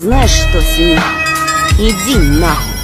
Знаешь что, Синий, иди нахуй.